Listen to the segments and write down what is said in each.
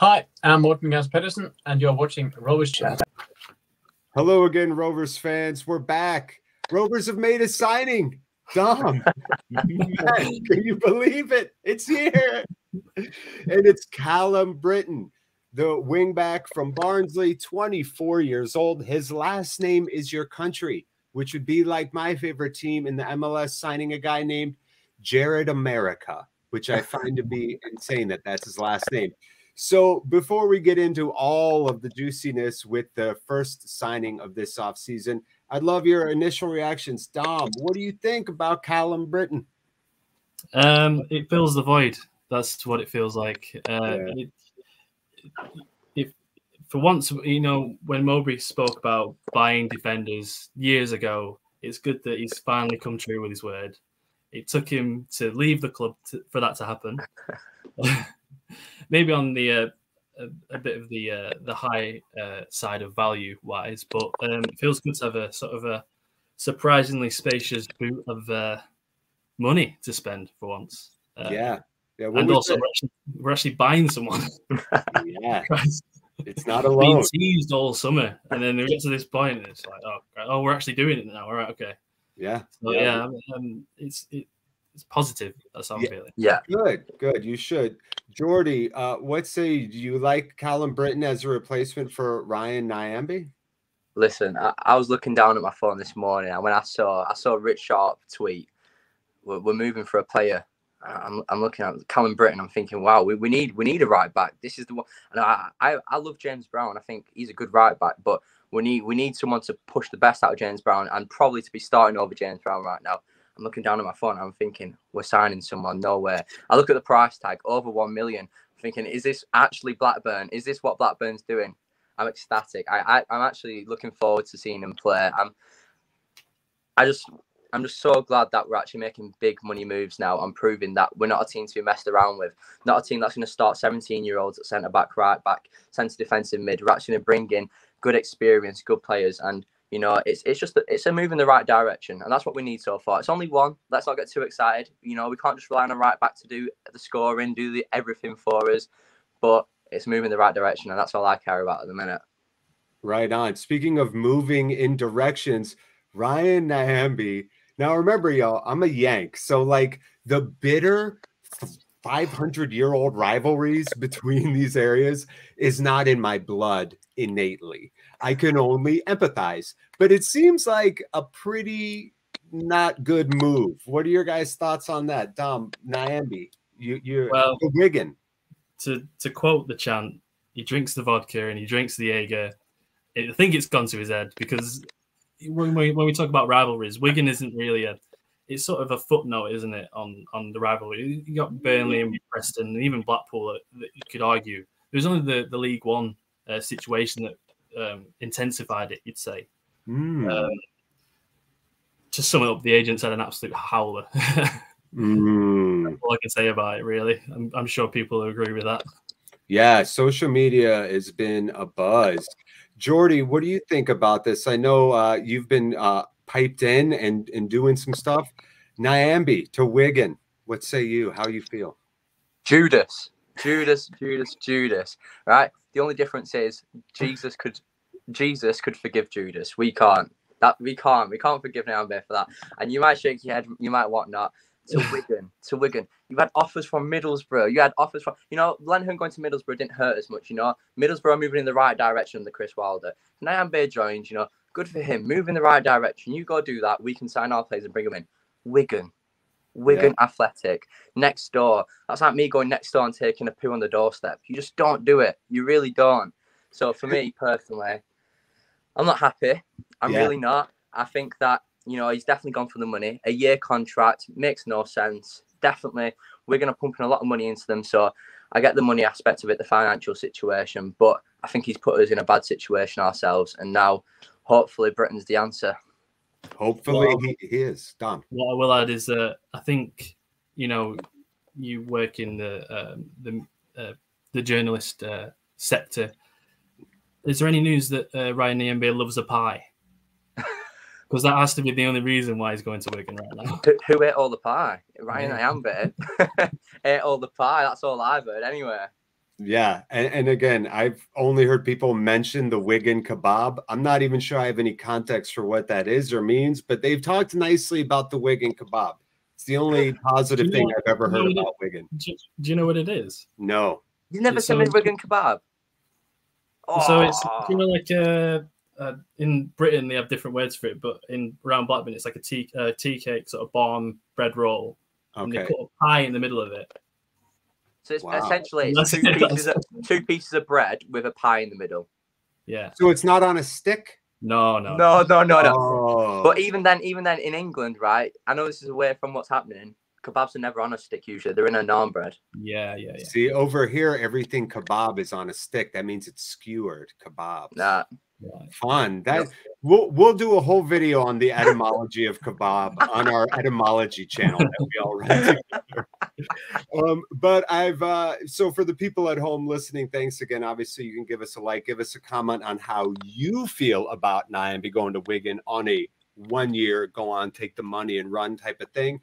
Hi, I'm Morten Gamst Pedersen, and you're watching Rovers Chat. Hello again, Rovers fans. We're back. Rovers have made a signing. Dom, can you believe it? It's here. And it's Callum Brittain, the wingback from Barnsley, 24 years old. His last name is your country, which would be like my favorite team in the MLS signing a guy named Jared America, which I find to be insane that that's his last name. So before we get into all of the juiciness with the first signing of this offseason, I'd love your initial reactions. Dom, what do you think about Callum Brittain? Um, it fills the void. That's what it feels like. Uh, yeah. it, it, for once, you know, when Mowbray spoke about buying defenders years ago, it's good that he's finally come true with his word. It took him to leave the club to, for that to happen. Maybe on the uh, a, a, bit of the uh, the high uh, side of value wise, but um, it feels good to have a sort of a surprisingly spacious boot of uh, money to spend for once. Uh, yeah, yeah. and also we're actually, we're actually, buying someone. yeah. It's not alone. Being teased all summer, and then we get to this point, and it's like, oh, oh, we're actually doing it now. All right, okay. Yeah. So, yeah, yeah um, it's it, it's positive. That's how I'm yeah. feeling. Yeah. Good, good. You should. Jordy, uh, what say do you like Callum Brittain as a replacement for Ryan Nyambe? Listen, I, I, was looking down at my phone this morning, and when I saw I saw Rich Sharpe tweet, we're, we're moving for a player. I'm, I'm looking at Callum Brittain. I'm thinking, wow, we, we need we need a right back. This is the one. And I, I I love James Brown. I think he's a good right back, but we need we need someone to push the best out of James Brown and probably to be starting over James Brown right now. I'm looking down at my phone. I'm thinking we're signing someone nowhere. I look at the price tag over one million. Thinking, is this actually Blackburn? Is this what Blackburn's doing? I'm ecstatic. I, I am actually looking forward to seeing him play. I'm I just I'm just so glad that we're actually making big money moves now and proving that we're not a team to be messed around with. Not a team that's going to start 17 year olds at centre back, right back, centre defensive mid. We're actually going to bring in good experience, good players, and you know, it's it's just it's a move in the right direction, and that's what we need so far. It's only one. Let's not get too excited. You know, we can't just rely on a right back to do the scoring, do the everything for us, but it's moving the right direction, and that's all I care about at the minute. Right on. Speaking of moving in directions, Ryan Nyambe. Now remember, y'all, I'm a Yank, so like the bitter 500 year old rivalries between these areas is not in my blood innately. I can only empathize. But it seems like a pretty not good move. What are your guys' thoughts on that, Dom Nyambe? You you well, Wigan. To to quote the chant, he drinks the vodka and he drinks the Jaeger. I think it's gone to his head because when we when we talk about rivalries, Wigan isn't really a it's sort of a footnote, isn't it, on on the rivalry? You got Burnley and Preston, and even Blackpool that, that you could argue. There's only the, the League One uh, situation that um, intensified it, you'd say. Mm. Um, to sum it up, the agents had an absolute howler. mm. all I can say about it, really. I'm, I'm sure people agree with that. Yeah, social media has been a buzz. Jordy, what do you think about this? I know uh, you've been uh, piped in and, and doing some stuff. Nyambe to Wigan. What say you? How you feel? Judas. Judas, Judas, Judas. Right. The only difference is Jesus could Jesus could forgive Judas. We can't. That we can't. We can't forgive Nyambe for that. And you might shake your head. You might want not. To Wigan, to Wigan. You've had offers from Middlesbrough. You had offers from, you know, Lenihan going to Middlesbrough didn't hurt as much. You know, Middlesbrough moving in the right direction under Chris Wilder. Nyambe joined. You know, good for him. Move in the right direction. You go do that. We can sign our players and bring them in. Wigan, Wigan yeah. Athletic, next door. That's like me going next door and taking a poo on the doorstep. You just don't do it. You really don't. So for me personally, I'm not happy. I'm yeah. really not. I think that you know he's definitely gone for the money. A year contract makes no sense. Definitely, we're going to pump in a lot of money into them. So I get the money aspect of it, the financial situation, but I think he's put us in a bad situation ourselves. And now, hopefully, Brittain's the answer. Hopefully, well, he, he is done. What I will add is that I think you know you work in the um, the uh, the journalist uh, sector. Is there any news that uh, Ryan Nyambe loves a pie? Because that has to be the only reason why he's going to Wigan right now. Who, who ate all the pie? Ryan yeah. Nyambe ate all the pie. That's all I've heard. Anyway. Yeah, and, and again, I've only heard people mention the Wigan kebab. I'm not even sure I have any context for what that is or means, but they've talked nicely about the Wigan kebab. It's the only positive you know thing I've ever you know heard what it- about Wigan. Do, do you know what it is? No. You never It's seen me so- Wigan kebab. So it's Oh. you know like uh, uh, in Britain they have different words for it, but in around Blackburn it's like a tea uh, tea cake sort of bomb bread roll, and they Okay. put a pie in the middle of it. So it's Wow. essentially it's two pieces of two pieces of bread with a pie in the middle. Yeah. So it's not on a stick? No, no. No, no, no, no. Oh. But even then, even then in England, right? I know this is away from what's happening. Kebabs are never on a stick usually. They're in a naan bread. Yeah, yeah, yeah. See, over here, everything kebab is on a stick. That means it's skewered kebab. Nah. Right. Fun. That we'll we'll do a whole video on the etymology of kebab on our etymology channel that we all run together. Um, but I've uh so for the people at home listening, thanks again. Obviously, you can give us a like, give us a comment on how you feel about Nyambe going to Wigan on a one year go on, take the money and run type of thing.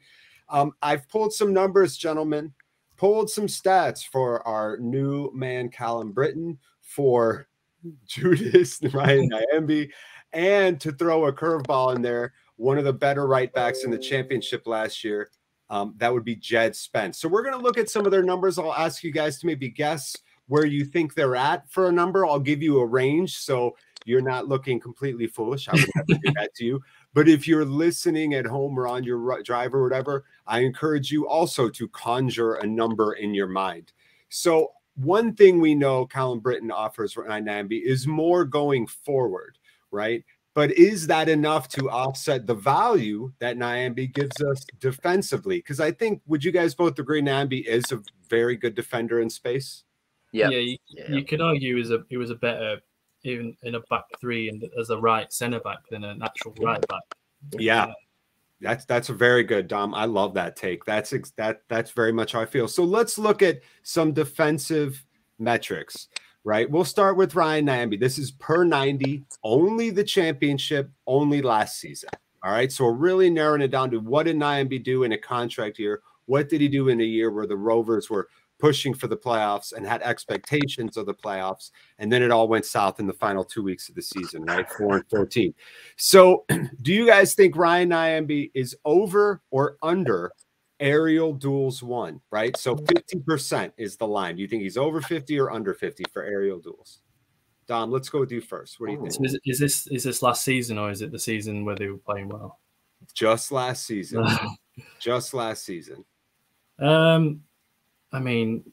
Um, I've pulled some numbers, gentlemen, pulled some stats for our new man, Callum Brittain, for Judas, Ryan Nyambe, and to throw a curveball in there, one of the better right backs in the championship last year. Um, that would be Jed Spence. So we're going to look at some of their numbers. I'll ask you guys to maybe guess where you think they're at for a number. I'll give you a range so you're not looking completely foolish. I would never do that to you. But if you're listening at home or on your drive or whatever, I encourage you also to conjure a number in your mind. So one thing we know Colin Brittain offers Ryan Nyambe is more going forward, right? But is that enough to offset the value that Nyambe gives us defensively? Because I think, would you guys both agree Nyambe is a very good defender in space? Yeah. Yeah, you, Yeah. you could argue he was a he was a better even in a back three and as a right centre back than an actual right back. Yeah. That's that's a very good Dom. I love that take. That's ex- that that's very much how I feel. So let's look at some defensive metrics, right? We'll start with Ryan Nyambe. This is per 90, only the championship, only last season. All right. So we're really narrowing it down to what did Nyambe do in a contract year? What did he do in a year where the Rovers were pushing for the playoffs and had expectations of the playoffs? And then it all went south in the final two weeks of the season, right? Four and 14. So do you guys think Ryan Nyambe is over or under aerial duels one, right? So 50% is the line. Do you think he's over 50 or under 50 for aerial duels? Dom, let's go with you first. What do you think? So is, is this is this last season or is it the season where they were playing well? Just last season. Just last season. um, I mean,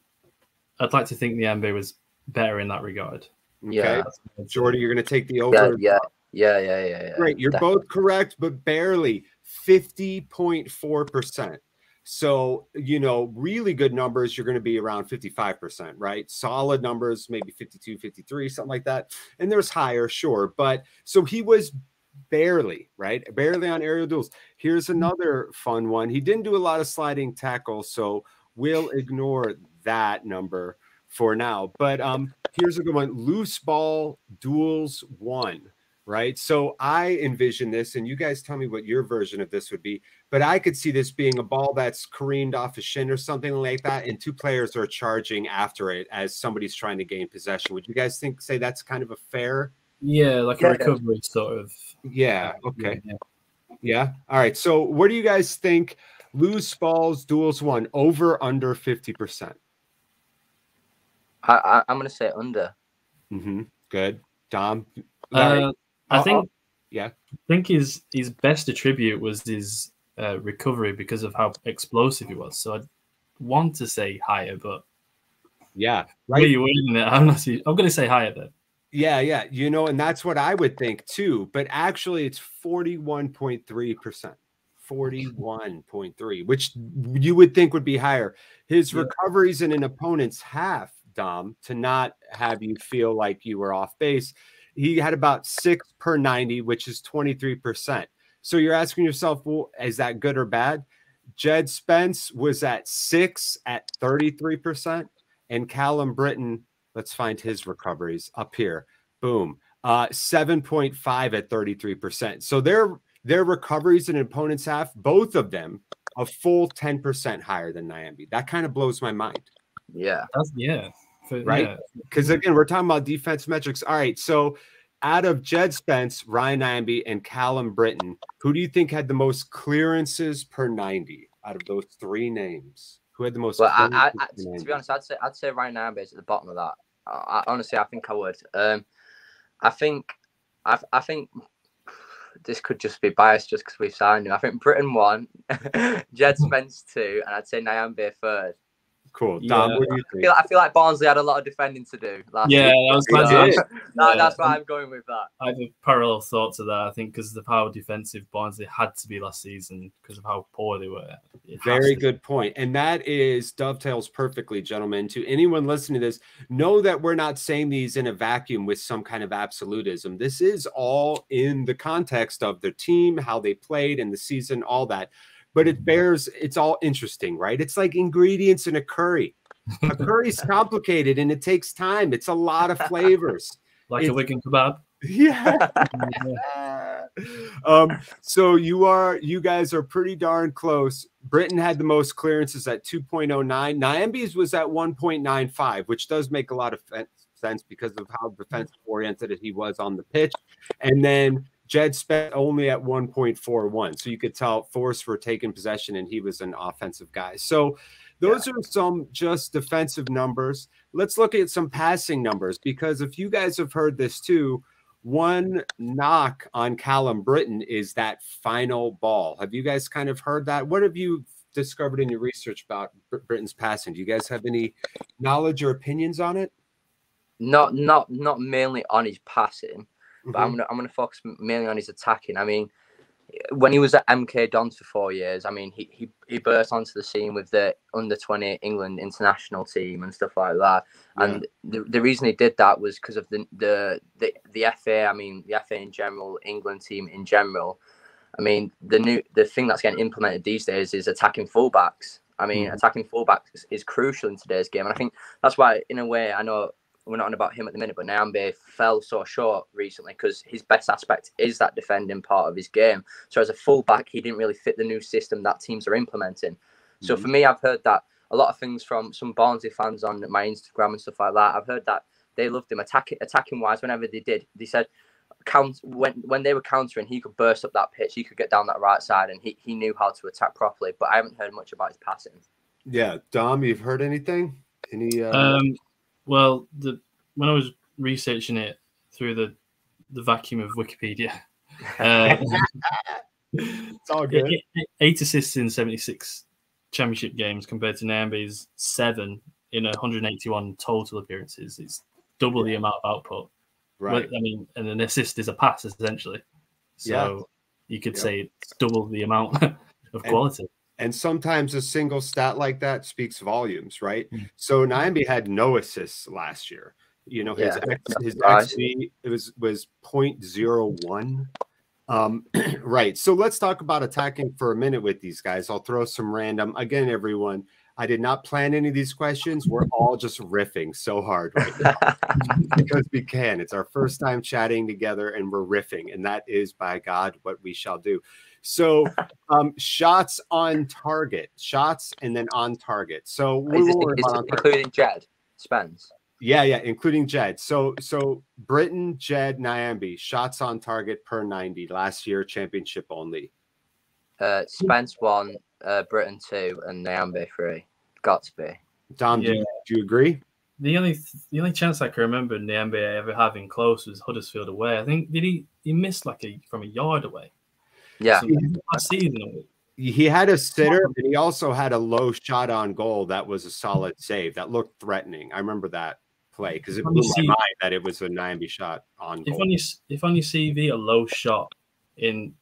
I'd like to think the Nyambe was better in that regard. Okay. Yeah. Jordy, you're going to take the Yeah, over. yeah, yeah, yeah, yeah, yeah. Great. You're Definitely. both correct, but barely 50.4%. So, you know, really good numbers, you're going to be around 55%, right? Solid numbers, maybe 52, 53, something like that. And there's higher, sure. But so he was barely, right? Barely on aerial duels. Here's another fun one. He didn't do a lot of sliding tackles, so we'll ignore that number for now. But um here's a good one. Loose ball duels one right? So I envision this, and you guys tell me what your version of this would be. But I could see this being a ball that's careened off a shin or something like that, and two players are charging after it as somebody's trying to gain possession. Would you guys think say that's kind of a fair? Yeah, like Yeah. a recovery sort of. Yeah. Okay. Yeah. Yeah. All right. So what do you guys think? Loose balls, duels one, over under fifty percent. I, I, I'm gonna say under. Mm-hmm. Good. Dom. Larry? Uh, I think. yeah. I think his his best attribute was his uh, recovery because of how explosive he was. So I'd want to say higher, but yeah. right. Right. you winning it. I'm not. I'm going to say higher then. Yeah, yeah. You know, and that's what I would think too. But actually, it's 41.3%. 41.3, which you would think would be higher. His Yeah. recoveries in an opponent's half, Dom, to not have you feel like you were off base. He had about six per 90, which is 23%. So you're asking yourself, well, is that good or bad? Jed Spence was at six at 33%, and Callum Brittain Let's find his recoveries up here. Boom. Uh 7.5 at 33%. So their their recoveries in opponent's half, both of them, a full 10% higher than Nyambe. That kind of blows my mind. Yeah. That's, yeah. For- Right. yeah. Because again, we're talking about defense metrics. All right, so out of Jed Spence, Ryan Nyambe, and Callum Brittain, who do you think had the most clearances per 90 out of those three names? Who had the most? Well, I, I, clearances I, per to be honest, I'd say I'd say Ryan Nyambe is at the bottom of that. I, I, honestly, I think I would. Um, I think, I, I think this could just be biased just because we've signed him. I think Brittain won, Jed Spence two, and I'd say Nyambe third. Cool. Dom, Yeah. what do you I think? feel, I feel like Barnsley had a lot of defending to do last Yeah, week. I was He glad did. No, that's why I'm going with that. I have a parallel thought to that. I think because of how defensive Barnsley had to be last season because of how poor they were. Very to- good point. And that is dovetails perfectly, gentlemen. To anyone listening to this, know that we're not saying these in a vacuum with some kind of absolutism. This is all in the context of the team, how they played in the season, all that. But it bears, it's all interesting, right? It's like ingredients in a curry. A curry's complicated and it takes time. It's a lot of flavors. Like It's- a Wigan kebab. Yeah. um, so you are you guys are pretty darn close. Brittain had the most clearances at 2.09. Nyambe's was at 1.95, which does make a lot of sense because of how defensive oriented he was on the pitch. And then Jed Spence only at 1.41. So you could tell Force were taking possession and he was an offensive guy. So those are some just defensive numbers. Let's look at some passing numbers because if you guys have heard this too, one knock on Callum Brittain is that final ball. Have you guys kind of heard that? What have you discovered in your research about Br- Brittain's passing? Do you guys have any knowledge or opinions on it? Not, not, not mainly on his passing, but I'm Mhm. gonna, I'm gonna focus mainly on his attacking. I mean, when he was at MK Dons for four years, I mean, he, he, he burst onto the scene with the under 20 England international team and stuff like that. And the, the reason he did that was because of the, the the the FA. I mean, the FA in general, England team in general. I mean, the new the thing that's getting implemented these days is attacking fullbacks. I mean, Mhm. attacking fullbacks is, is crucial in today's game, and I think that's why, in a way, I know we're not on about him at the minute, but Nyambe fell so short recently because his best aspect is that defending part of his game. So as a fullback, he didn't really fit the new system that teams are implementing. So Mhm. for me, I've heard that a lot of things from some Barnsley fans on my Instagram and stuff like that. I've heard that they loved him attacking attacking wise. Whenever they did, they said count when when they were countering, he could burst up that pitch, he could get down that right side, and he, he knew how to attack properly. But I haven't heard much about his passing. Yeah, Dom, you've heard anything? Any? Uh, Um, well, the when I was researching it through the the vacuum of Wikipedia, uh, it's all good. eight- assists in 76 championship games compared to Nyambe's seven in 181 total appearances. It's double the amount of output. Right. I mean, and an assist is a pass essentially. So Yeah. you could Yeah. say it's double the amount of And- quality. And sometimes a single stat like that speaks volumes, right? Mm. So Nyambe had no assists last year. You know, his Yeah, X, his. XG it was was 0.01. Um, right. So let's talk about attacking for a minute with these guys. I'll throw some random again, everyone. I did not plan any of these questions. We're all just riffing so hard right now because we can. It's our first time chatting together and we're riffing, and that is by God what we shall do. So, um, shots on target, shots and then on target. So we is it, is it on target. including Jed Spence? Yeah, yeah, including Jed. So, so Brittain, Jed, Nyambe, shots on target per 90 last year, championship only. Uh, Spence one, uh, Brittain two, and Nyambe three. Got to be. Dom, do, you, do you agree? The only the only chance I can remember in the Nyambe ever having close was Huddersfield away. I think did he he missed like a from a yard away. Yeah, So He had a sitter, but he also had a low shot on goal that was a solid save that looked threatening. I remember that play because it Let blew me my mind that it was a Nyambe shot on if goal. on your if on your CV a low shot in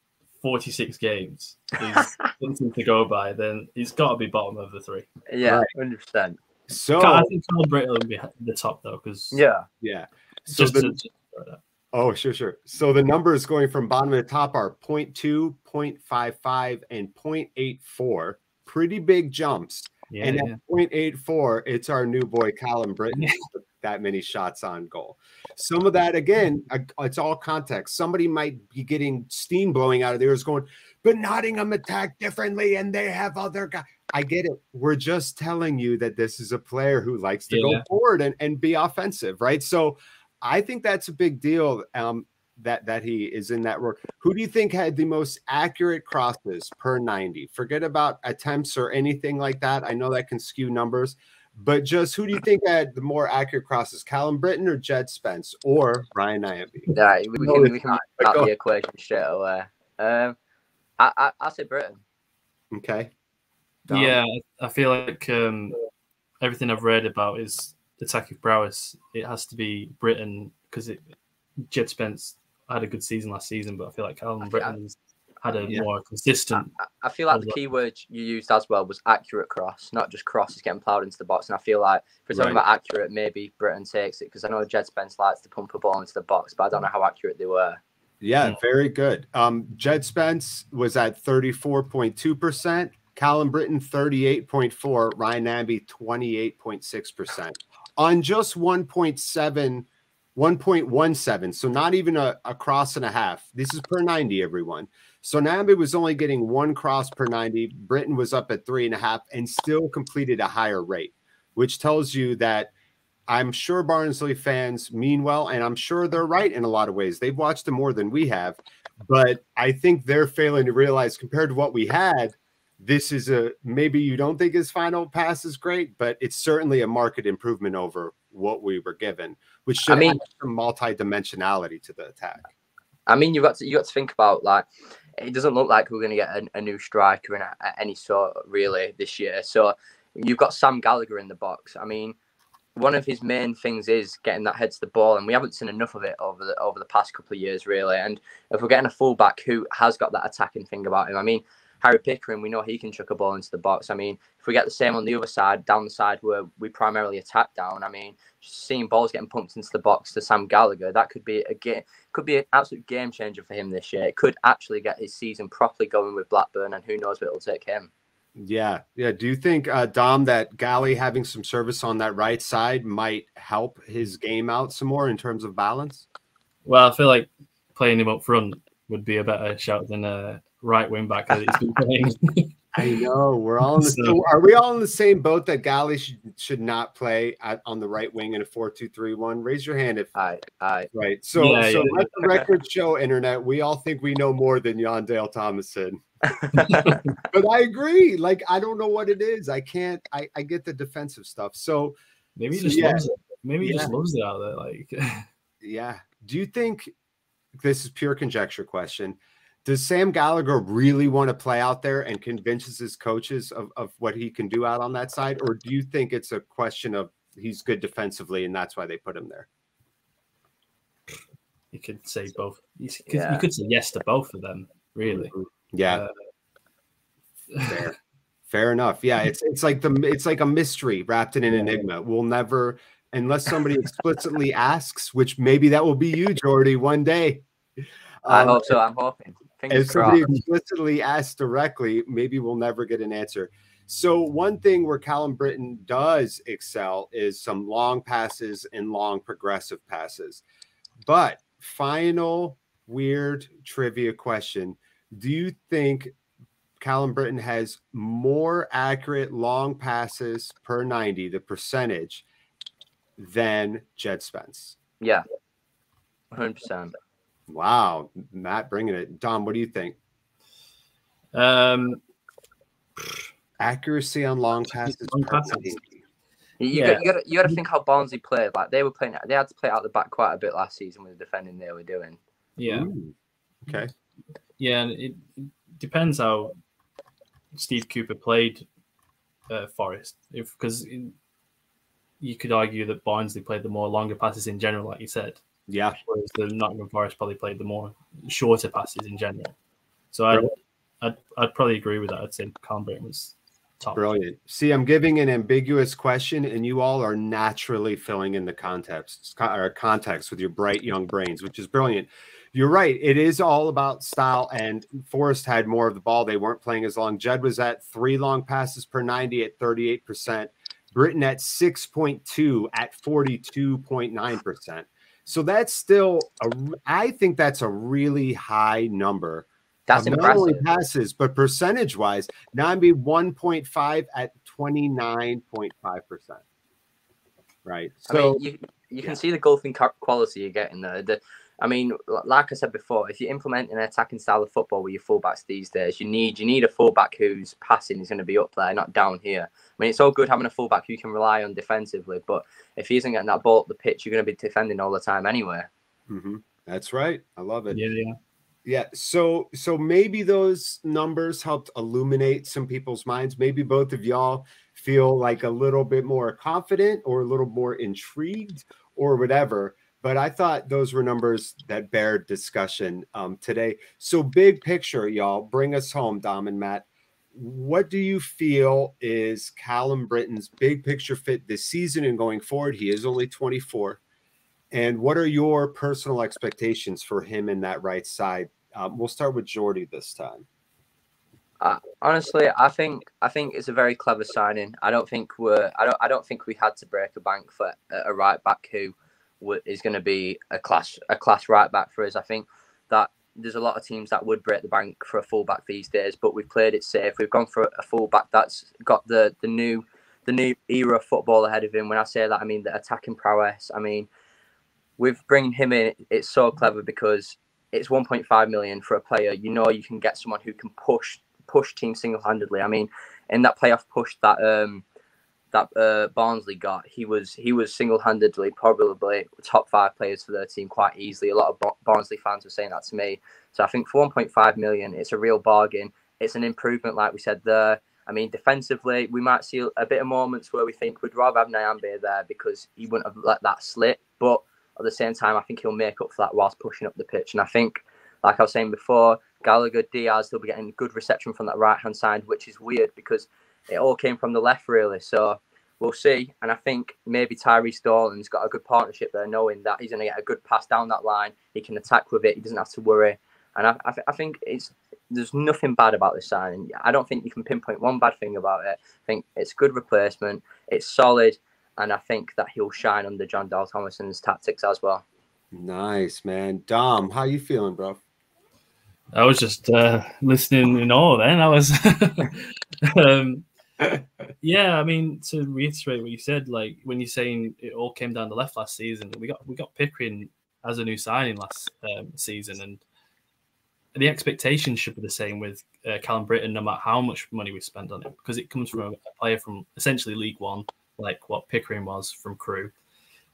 46 games is something to go by, then it's got to be bottom of the three. yeah, Right. hundred percent. So, I think Carl Brittle will be the top though, because Yeah, yeah. So just, the, to, just to throw that. Oh, sure, sure. So the numbers going from bottom to top are 0.2, 0.55, and 0.84. Pretty big jumps. yeah, and yeah. at 0.84, it's our new boy Callum Brittain with that many shots on goal. Some of that, again, it's all context. Somebody might be getting steam blowing out of theirs going, but Nottingham attack differently and they have other guys. I get it. We're just telling you that this is a player who likes to Yeah. go forward and, and be offensive, right? So I think that's a big deal. Um, that that he is in that role. Who do you think had the most accurate crosses per 90? Forget about attempts or anything like that. I know that can skew numbers, but just who do you think had the more accurate crosses? Callum Brittain or Jed Spence or Ryan Nyambe? Yeah, we, we No, can it's we can not, make but out the equation straight away. Um, I I I say Brittain. Okay. Dom. Yeah, I feel like um, everything I've read about his attacking prowess, it has to be Brittain because it Jed Spence had a good season last season, but I feel like Callum Brittain's had a Yeah. more consistent. I, I feel like the key word you used as well was accurate cross, not just crosses getting ploughed into the box. And I feel like if we're talking Right. about accurate, maybe Brittain takes it because I know Jed Spence likes to pump a ball into the box, but I don't know how accurate they were. Yeah, Mm. very good. Um, Jed Spence was at 34.2%, Callum Brittain 38.4, Ryan Nyambe 28.6% on just 1.7, 1.17. So not even a, a cross and a half. This is per 90, everyone. So Nyambe was only getting one cross per 90. Brittain was up at three and a half and still completed a higher rate, which tells you that I'm sure Barnsley fans mean well, and I'm sure they're right in a lot of ways. They've watched him more than we have, but I think they're failing to realize compared to what we had, this is a maybe you don't think his final pass is great, but it's certainly a market improvement over what we were given, which should I mean- add some multi-dimensionality to the attack. I mean, you've got to you got to think about like it doesn't look like we're going to get a, a new striker in a, a- any sort really this year. So you've got Sam Gallagher in the box. I mean, one of his main things is getting that head to the ball, and we haven't seen enough of it over the over the past couple of years really. And if we're getting a fullback who has got that attacking thing about him, I mean. Harry Pickering, we know he can chuck a ball into the box. I mean, if we get the same on the other side, down the side where we primarily attack down, I mean, just seeing balls getting pumped into the box to Sam Gallagher, that could be a game, could be an absolute game changer for him this year. It could actually get his season properly going with Blackburn, and who knows what it'll take him. Yeah, yeah. Do you think, uh, Dom, that Galley having some service on that right side might help his game out some more in terms of balance? Well, I feel like playing him up front would be a better shout than a right wing back that he's been playing. I know we're all in the. So- are we all in the same boat that Galley should, should not play at, on the right wing in a four-two-three-one? Raise your hand if I, I, right. So, Yeah, so yeah. let the record show, internet. We all think we know more than Jon Dahl Tomasson, but I agree. Like I don't know what it is. I can't. I, I get the defensive stuff. So maybe he So, just yeah. loves it. Maybe he Yeah. just loves it out there. Like, yeah. Do you think this is pure conjecture question? Does Sam Gallagher really want to play out there and convinces his coaches of, of what he can do out on that side? Or do you think it's a question of he's good defensively and that's why they put him there? you could say both. You could, Yeah. you could say yes to both of them, really. Yeah, Uh, fair. fair enough. Yeah, it's it's like the it's like a mystery wrapped in an enigma. We'll never unless somebody explicitly asks, which maybe that will be you, Jordy, one day. I Um, hope so. I'm hoping. Fingers if somebody crossed. explicitly asks directly, maybe we'll never get an answer. So one thing where Callum Brittain does excel is some long passes and long progressive passes. But final weird trivia question: Do you think Callum Brittain has more accurate long passes per ninety, the percentage, than Jed Spence? Yeah, 100. Percent Wow, Matt, bringing it. Dom, what do you think? um, accuracy on long passes. Long passes. 90. You, you, Yeah. got, you got you got to think how Barnsley played. Like they were playing, they had to play out the back quite a bit last season with the defending they were doing. yeah. Ooh, Okay. Yeah, and it, it depends how Steve Cooper played uh, Forest. If because you could argue that Barnsley played the more longer passes in general, like you said, Yeah. whereas the Nottingham Forest probably played the more shorter passes in general. So I'd, I'd, I'd probably agree with that. I'd say Callum Brittain was top. Brilliant. See, I'm giving an ambiguous question, and you all are naturally filling in the context or context with your bright young brains, which is brilliant. You're right. It is all about style, and Forest had more of the ball. They weren't playing as long. Jed was at three long passes per 90 at 38%. Brittain at 6.2 at 42.9%. So that's still a, I think that's a really high number That's Um, not only passes, but percentage wise, Nyambe 1.5 at 29.5%. Right. I So mean, you you yeah. can see the golfing quality you're getting there. The, I mean, like I said before, if you're implementing an attacking style of football with your fullbacks these days, you need you need a fullback whose passing is going to be up there, not down here. I mean, it's all good having a fullback you can rely on defensively, but if he isn't getting that ball up the pitch, you're going to be defending all the time anyway. Mhm. that's right. I love it. Yeah, yeah. Yeah. So so maybe those numbers helped illuminate some people's minds. Maybe both of y'all feel like a little bit more confident or a little more intrigued or whatever. But I thought those were numbers that bear discussion um, today. So big picture, y'all, bring us home, Dom and Matt. What do you feel is Callum Brittain's big picture fit this season and going forward? He is only 24. And what are your personal expectations for him in that right side? Um, we'll start with Jordy this time. Uh, honestly, I think I think it's a very clever signing. I don't think we're I don't I don't think we had to break a bank for a, a right back who is going to be a class a class right back for us. I think that there's a lot of teams that would break the bank for a fullback these days, but we've played it safe. We've gone for a fullback that's got the the new the new era of football ahead of him. When I say that, I mean the attacking prowess. I mean, with bringing him in, it's so clever because it's 1.5 million for a player. You know, you can get someone who can push push teams single handedly. I mean, in that playoff push that um that uh, Barnsley got, he was he was single handedly probably top five players for their team quite easily. A lot of Bar- Barnsley fans were saying that to me. So I think for 1.5 million, it's a real bargain. It's an improvement, like we said there. I mean, defensively, we might see a bit of moments where we think we'd rather have Nyambe there because he wouldn't have let that slip. But at the same time, I think he'll make up for that whilst pushing up the pitch. And I think, like I was saying before, Gallagher, Diaz, they'll be getting good reception from that right hand side, which is weird because it all came from the left, really. So we'll see. And I think maybe Tyrhys Dolan's got a good partnership there, knowing that he's going to get a good pass down that line. He can attack with it. He doesn't have to worry. And I, I, th- I think it's there's nothing bad about this signing. I don't think you can pinpoint one bad thing about it. I think it's a good replacement. It's solid, and I think that he'll shine under Jon Dahl Tomasson's tactics as well. Nice, man. Dom, how you feeling, bro? I was just uh, listening in awe. Then I was, um, yeah. I mean, to reiterate what you said, like when you're saying it all came down the left last season, we got we got Pickering as a new signing last um, season, and the expectations should be the same with uh, Callum Brittain, no matter how much money we spend on him, because it comes from a player from essentially League One, like what Pickering was from Crewe.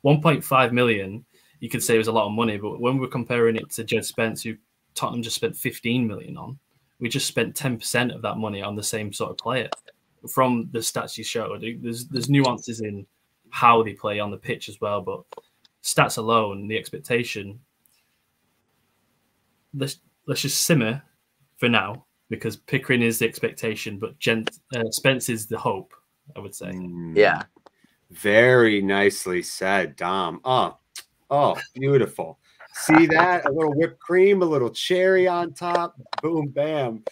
1.5 million, you could say was a lot of money, but when we're comparing it to Jed Spence, who Tottenham just spent 15 million on, we just spent 10% of that money on the same sort of player. From the stats you showed, there's there's nuances in how they play on the pitch as well, but stats alone, the expectation. Let's let's just simmer for now because Pickering is the expectation, but Jen, uh, Spence is the hope. I would say. Mm, Yeah. Very nicely said, Dom. Oh, oh, beautiful. See that? A little whipped cream, a little cherry on top. Boom, bam.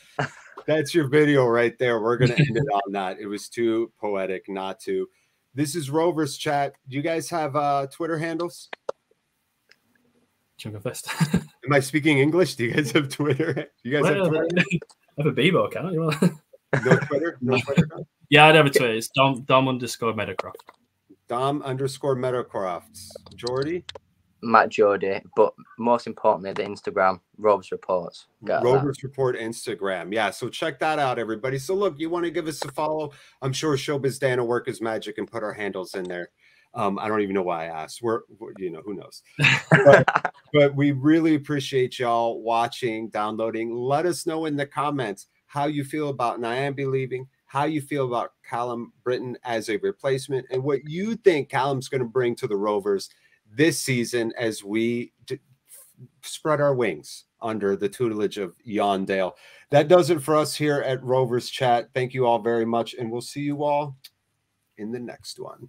That's your video right there. We're going to end it on that. It was too poetic not to. This is Rover's chat. Do you guys have uh, Twitter handles? Chunk of fist. Am I speaking English? Do you guys have Twitter? Do you guys have Twitter? I have a Bebo account. You want- No Twitter? No Twitter? yeah, I'd have a Twitter. It's Dom Dom underscore Meadowcroft. Dom underscore Meadowcrofts. Jordy? Matt Jody, but most importantly, the Instagram Rob's reports. That. Rovers Report Instagram. Yeah, so check that out, everybody. So look, you want to give us a follow? I'm sure Showbiz Dan will work his magic and put our handles in there. Um, I don't even know why I asked. We're, we're- you know, who knows? But, but we really appreciate y'all watching, downloading. Let us know in the comments how you feel about Nyambe leaving, how you feel about Callum Brittain as a replacement, and what you think Callum's going to bring to the Rovers this season as we d- spread our wings under the tutelage of Jon Dahl. That does it for us here at Rovers Chat. Thank you all very much, and we'll see you all in the next one.